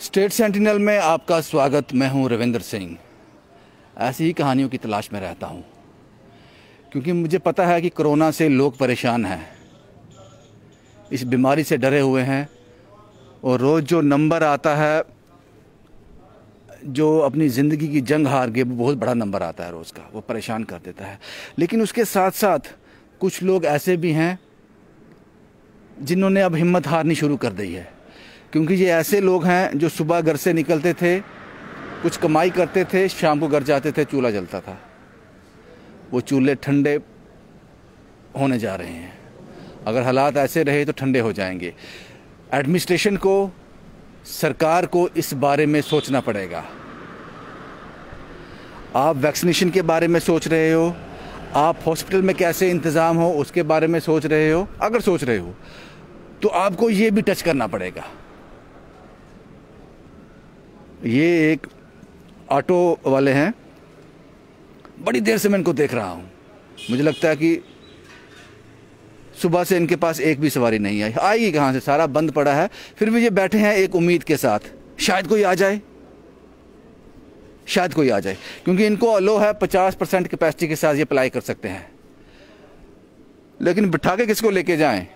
State sentinel में आपका स्वागत, मैं हूँ रविंद्र सिंह। ऐसी ही कहानियों की तलाश में रहता हूँ। क्योंकि मुझे पता है कि कोरोना से लोग परेशान हैं। इस बीमारी से डरे हुए हैं और रोज़ जो नंबर आता है, जो अपनी ज़िंदगी की जंग हार गए बहुत बड़ा नंबर आता है रोज़ का। वो परेशान कर देता है। लेकिन उसके साथ साथ कुछ लोग ऐसे भी हैं जिन्होंने अब हिम्मत हारनी शुरू कर दी है। क्योंकि ये ऐसे लोग हैं जो सुबह घर से निकलते थे, कुछ कमाई करते थे, शाम को घर जाते थे, चूल्हा जलता था। वो चूल्हे ठंडे होने जा रहे हैं। अगर हालात ऐसे रहे तो ठंडे हो जाएँगे। एडमिनिस्ट्रेशन को, सरकार को इस बारे में सोचना पड़ेगा। आप वैक्सीनेशन के बारे में सोच रहे हो? आप हॉस्पिटल में कैसे इंतज़ाम हो, उसके बारे में सोच रहे हो? अगर सोच रहे हो तो आपको ये भी टच करना पड़ेगा। ये एक ऑटो वाले हैं। बड़ी देर से मैं इनको देख रहा हूँ। मुझे लगता है कि सुबह से इनके पास एक भी सवारी नहीं आई। आएगी कहाँ से? सारा बंद पड़ा है। फिर भी ये बैठे हैं एक उम्मीद के साथ। शायद कोई आ जाए। शायद कोई आ जाए। क्योंकि इनको अलो है पचास परसेंट कैपेसिटी के साथ ये अप्लाई कर सकते हैं। लेकिन बिठा के किसको लेके जाएँ?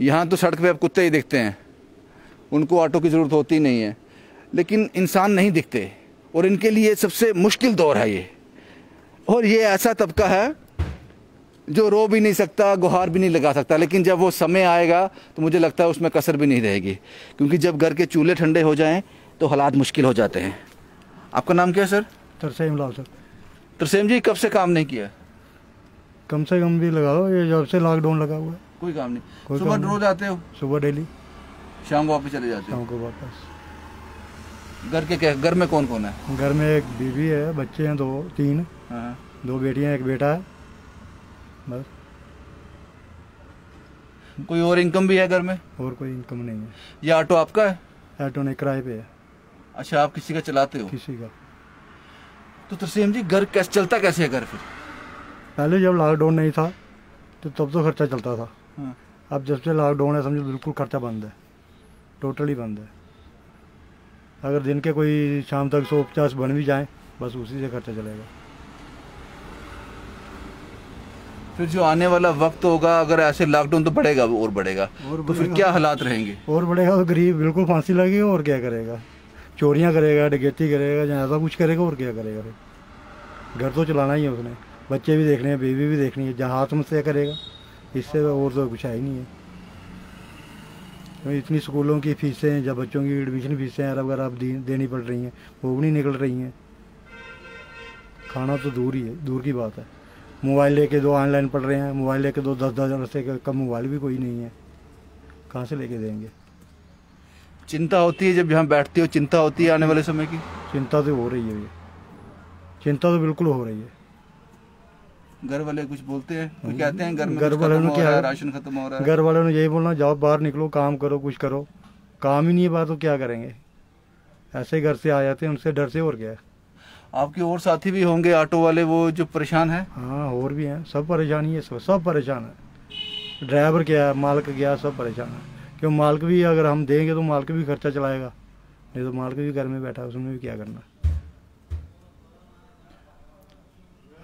यहाँ तो सड़क पे अब कुत्ते ही देखते हैं। उनको ऑटो की ज़रूरत होती नहीं है। लेकिन इंसान नहीं दिखते। और इनके लिए सबसे मुश्किल दौर है ये। और ये ऐसा तबका है जो रो भी नहीं सकता गुहार भी नहीं लगा सकता। लेकिन जब वो समय आएगा तो मुझे लगता है उसमें कसर भी नहीं रहेगी। क्योंकि जब घर के चूल्हे ठंडे हो जाएँ तो हालात मुश्किल हो जाते हैं। आपका नाम क्या है सर? तरसेम लाल सर। तरसेम जी कब से काम नहीं किया? कम से कम भी लगाओ ये जब से लॉकडाउन लगा हुआ है। कोई काम नहीं। सुबह रोज आते हो? सुबह डेली शाम को वापस चले जाते हो। शाम को वापस। घर के क्या घर में कौन कौन है? घर में एक बीवी है बच्चे हैं दो तीन। हाँ। दो बेटियाँ एक बेटा है। बस। कोई और इनकम भी है घर में? और कोई इनकम नहीं है। ये ऑटो आपका है? ऑटो नहीं किराए पे है। अच्छा आप किसी का चलाते हो? किसी का। तो तरसेम जी घर कैसे चलता कैसे है घर फिर? पहले जब लॉकडाउन नहीं था तो तब तो खर्चा चलता था। हाँ। अब जब से लॉकडाउन है समझो बिल्कुल खर्चा बंद है। टोटली बंद है। अगर दिन के कोई शाम तक सौ पचास बन भी जाए बस उसी से खर्चा चलेगा। फिर जो आने वाला वक्त होगा अगर ऐसे लॉकडाउन तो बढ़ेगा और बढ़ेगा। और तो फिर क्या हालात रहेंगे? और बढ़ेगा तो गरीब बिल्कुल फांसी लगेगी और क्या करेगा? चोरियाँ करेगा डकैती करेगा जहाँ ऐसा कुछ करेगा और क्या करेगा फिर? घर तो चलाना ही है उसने। बच्चे भी देखने हैं बीवी भी देखनी है जहाँ हाथ करेगा। इससे और तो कुछ है ही नहीं है। इतनी स्कूलों की फीसें हैं जब बच्चों की एडमिशन फीसें हैं वगैरह अब देनी पड़ रही हैं वो भी नहीं निकल रही हैं। खाना तो दूर ही है दूर की बात है। मोबाइल लेके दो ऑनलाइन पढ़ रहे हैं मोबाइल लेके दो दस दस हज़ार से कम मोबाइल भी कोई नहीं है। कहाँ से लेके देंगे? चिंता होती है जब यहाँ बैठते हो चिंता होती है आने वाले समय की? चिंता तो हो रही है। ये चिंता तो बिल्कुल हो रही है। घर वाले कुछ बोलते हैं कोई कहते हैं घर में घर वालों ने क्या है है? राशन खत्म हो रहा है। घर वालों ने यही बोलना जाओ बाहर निकलो काम करो कुछ करो। काम ही नहीं है बात तो क्या करेंगे? ऐसे घर से आ जाते हैं उनसे डर से और क्या है? आपके और साथी भी होंगे ऑटो वाले वो जो परेशान हैं? हाँ और भी हैं सब परेशानी है सब सब परेशान है। ड्राइवर क्या है मालिक क्या है सब परेशान है। क्यों मालिक भी अगर हम देंगे तो मालिक भी खर्चा चलाएगा। नहीं तो मालिक भी घर में बैठा है उसमें भी क्या करना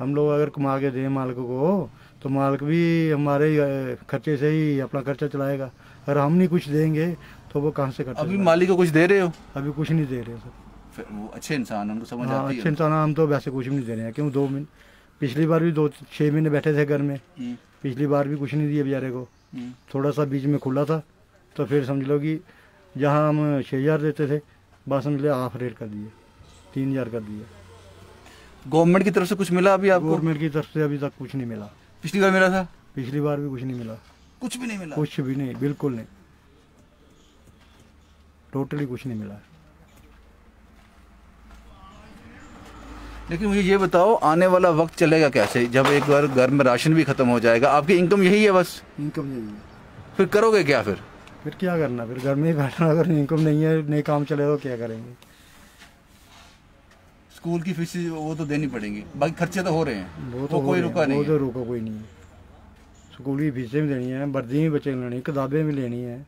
हम लोग अगर कमा के दें मालिक को तो मालिक भी हमारे खर्चे से ही अपना खर्चा चलाएगा। अगर हम नहीं कुछ देंगे तो वो कहाँ से खर्चा अभी मालिक को कुछ दे रहे हो? अभी कुछ नहीं दे रहे सर। वो अच्छे इंसान हैं, उनको समझ हाँ आती अच्छे इंसान हम तो वैसे कुछ भी नहीं दे रहे हैं। क्यों दो महीने पिछली बार भी दो छः महीने बैठे थे घर में। हम्म, पिछली बार भी कुछ नहीं दिया बेचारे को। हम्म। थोड़ा सा बीच में खुला था तो फिर समझ लो कि जहाँ हम छः हज़ार देते थे बस समझ लो हाफ़ रेट कर दिए। तीन हज़ार कर दिए। गवर्नमेंट की तरफ़ से कुछ मिला अभी आपको? गवर्नमेंट की तरफ़ से अभी तक कुछ नहीं मिला। पिछली बार मिला था? पिछली बार भी कुछ नहीं मिला। कुछ भी नहीं मिला? कुछ भी नहीं बिल्कुल नहीं। टोटली कुछ नहीं मिला। लेकिन मुझे ये बताओ आने वाला वक्त चलेगा कैसे? जब एक बार घर में राशन भी खत्म हो जाएगा। आपकी इनकम यही है बस? इनकम यही है। फिर करोगे क्या फिर? फिर क्या करना? फिर घर में ही बैठना अगर इनकम नहीं है नए काम चले तो क्या करेंगे? स्कूल की फ़ीस वो तो देनी पड़ेगी। बाकी खर्चे तो हो रहे हैं। वो तो हो कोई रुका नहीं वो तो रुका कोई नहीं है। स्कूल की फीसें भी देनी है वर्दी भी बच्चे लेनी किताबें भी लेनी है।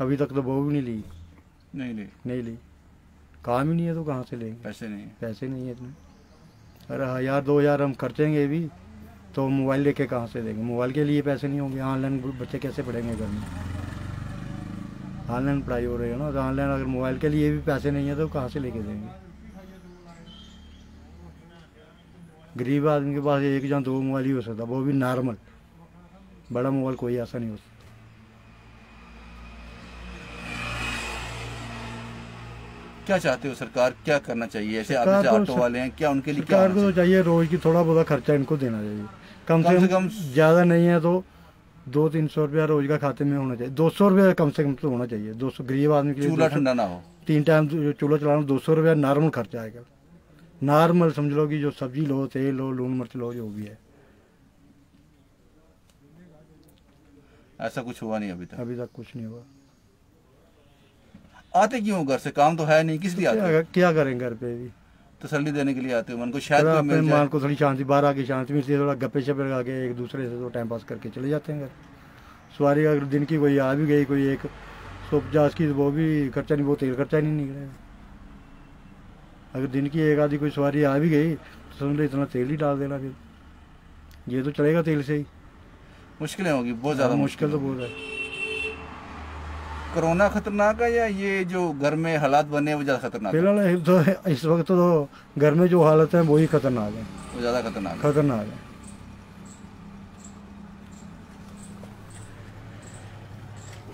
अभी तक तो वो भी नहीं ली। नहीं ली। नहीं ली। काम ही नहीं है तो कहाँ से लेंगे? पैसे नहीं पैसे नहीं है इतने। अरे हज़ार दो हज़ार हम खर्चेंगे भी तो मोबाइल लेके कहाँ से देंगे? मोबाइल के लिए पैसे नहीं होंगे। ऑनलाइन बच्चे कैसे पढ़ेंगे घर में? ऑनलाइन पढ़ाई हो रही है ना तो ऑनलाइन अगर मोबाइल के लिए भी पैसे नहीं है तो कहाँ से लेके देंगे? गरीब आदमी के पास एक या दो मोबाइल ही हो सकता वो भी नॉर्मल बड़ा मोबाइल कोई ऐसा नहीं हो सकता। क्या चाहते हो सरकार? क्या करना चाहिए? ऐसे जैसे ऑटो वाले हैं क्या उनके लिए क्या सरकार को तो चाहिए? रोज की थोड़ा बहुत खर्चा इनको देना चाहिए। कम कम से कम ज़्यादा नहीं है तो दो तीन सौ रुपया रोज का खाते में होना चाहिए। दो सौ रुपया कम से कम तो होना चाहिए। दो सौ गरीब आदमी के लिए चूल्हा 200 ठंडा ना हो। तीन टाइम चूल्हा चलाना दो सौ रुपया नॉर्मल खर्चा आएगा नॉर्मल समझ लो कि जो सब्ज़ी लो तेल लो लून मिर्च लो जो भी है। ऐसा कुछ हुआ नहीं अभी तक? अभी तक कुछ नहीं हुआ। आते क्यों घर से? काम तो है नहीं। किस लिए आते क्या, क्या करें घर पे भी? तसल्ली देने के लिए आते हो? मन को शायद अपने मिल जाए। मान को थोड़ी शांति बाहर आके शांति मिलती है थोड़ा गप्पे शप्पे लगा के एक दूसरे से तो टाइम पास करके चले जाते हैं घर। सवारी अगर दिन की कोई आ भी गई कोई एक सौ पचास की तो वो भी खर्चा नहीं वो तेल खर्चा नहीं निकलेगा। अगर दिन की एक आधी कोई सवारी आ भी गई तो समझ लो इतना तेल ही डाल देना फिर। ये तो चलेगा तेल से ही। मुश्किलें होगी बहुत ज़्यादा मुश्किल तो बहुत है कोरोना खतरनाक है या ये जो घर में हालात बने हैं वो ज़्यादा खतरनाक है? फ़िलहाल तो इस वक्त तो घर में जो हालत है वही खतरनाक है। वो ज़्यादा खतरनाक है। खतरनाक है।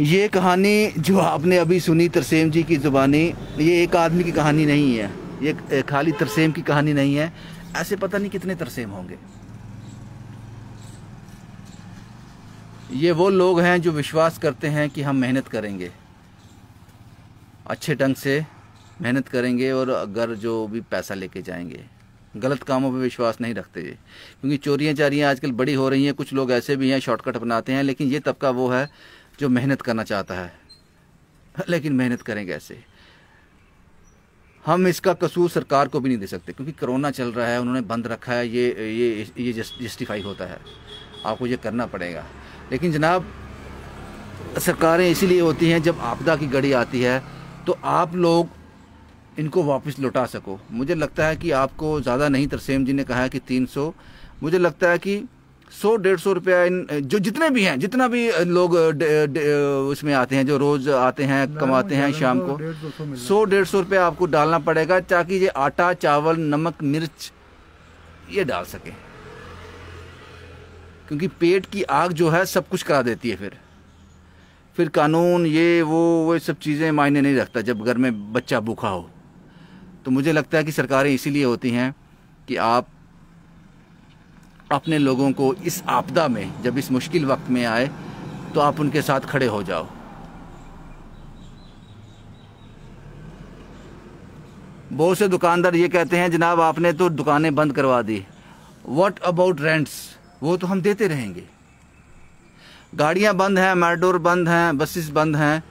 ये कहानी जो आपने अभी सुनी तरसेम जी की ज़ुबानी ये एक आदमी की कहानी नहीं है। ये खाली तरसेम की कहानी नहीं है। ऐसे पता नहीं कितने तरसेम होंगे। ये वो लोग हैं जो विश्वास करते हैं कि हम मेहनत करेंगे। अच्छे ढंग से मेहनत करेंगे और अगर जो भी पैसा लेके जाएँगे। गलत कामों पे विश्वास नहीं रखते ये। क्योंकि चोरियाँ चारियाँ आजकल बड़ी हो रही हैं, कुछ लोग ऐसे भी हैं, शॉर्टकट अपनाते हैं, लेकिन ये तबका वो है जो मेहनत करना चाहता है। लेकिन मेहनत करें कैसे हम इसका कसूर सरकार को भी नहीं दे सकते, क्योंकि कोरोना चल रहा है, उन्होंने बंद रखा है, ये ये ये जस्टिफाई होता है। आपको ये करना पड़ेगा। लेकिन जनाब, सरकारें इसीलिए होती हैं, जब आपदा की घड़ी आती है तो आप लोग इनको वापस लौटा सको। मुझे लगता है कि आपको ज़्यादा नहीं, तरसेम जी ने कहा है कि 300 मुझे लगता है कि सौ डेढ़ सौ रुपया इन जो जितने भी हैं जितना भी लोग उसमें आते हैं जो रोज़ आते हैं कमाते हैं शाम को सौ डेढ़ सौ रुपया आपको डालना पड़ेगा ताकि ये आटा चावल नमक मिर्च ये डाल सके। क्योंकि पेट की आग जो है सब कुछ करा देती है फिर। फिर कानून ये वो वो सब चीज़ें मायने नहीं रखता जब घर में बच्चा भूखा हो। तो मुझे लगता है कि सरकारें इसीलिए होती हैं कि आप अपने लोगों को इस आपदा में, जब इस मुश्किल वक्त में आए तो आप उनके साथ खड़े हो जाओ। बहुत से दुकानदार ये कहते हैं, जनाब, आपने तो दुकानें बंद करवा दी। व्हाट अबाउट रेंट्स वो तो हम देते रहेंगे। गाड़ियाँ बंद हैं मैडोर बंद हैं बसेस बंद हैं।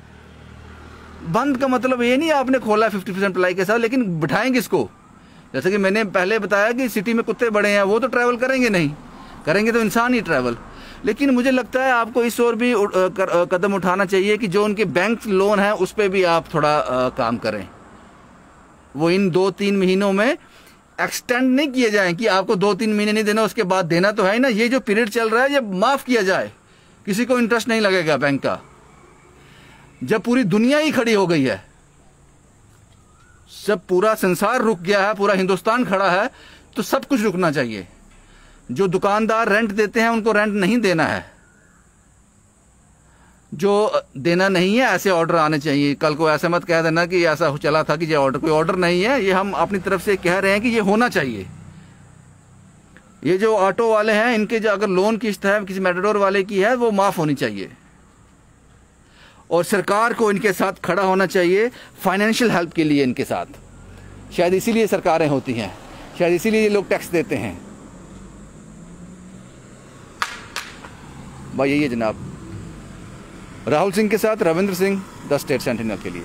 बंद का मतलब ये नहीं, आपने खोला फिफ्टी परसेंट प्लाई के साथ, लेकिन बिठाएँगे इसको। जैसे कि मैंने पहले बताया कि सिटी में कुत्ते बड़े हैं, वो तो ट्रैवल करेंगे नहीं। करेंगे तो इंसान ही ट्रैवल लेकिन मुझे लगता है आपको इस ओर भी कदम उठाना चाहिए कि जो उनके बैंक लोन है, उस पर भी आप थोड़ा काम करें। वो इन दो तीन महीनों में एक्सटेंड नहीं किए जाएँ कि आपको दो तीन महीने नहीं देना, उसके बाद देना तो है ना। ये जो पीरियड चल रहा है, ये माफ़ किया जाए। किसी को इंटरेस्ट नहीं लगेगा बैंक का। जब पूरी दुनिया ही खड़ी हो गई है जब पूरा संसार रुक गया है, पूरा हिंदुस्तान खड़ा है तो सब कुछ रुकना चाहिए। जो दुकानदार रेंट देते हैं, उनको रेंट नहीं देना है। जो देना नहीं है, ऐसे ऑर्डर आने चाहिए। कल को ऐसा मत कह देना कि ऐसा चला था कि ये ऑर्डर कोई ऑर्डर नहीं है। ये हम अपनी तरफ़ से कह रहे हैं कि ये होना चाहिए। ये जो ऑटो वाले हैं, इनके जो अगर लोन किस्त है, किसी मेटाडोर वाले की है, वो माफ़ होनी चाहिए। और सरकार को इनके साथ खड़ा होना चाहिए फाइनेंशियल हेल्प के लिए इनके साथ। शायद इसीलिए सरकारें होती हैं। शायद इसीलिए ये लोग टैक्स देते हैं। भाई यही है जनाब। राहुल सिंह के साथ Ravindra Singh, the state sentinel के लिए।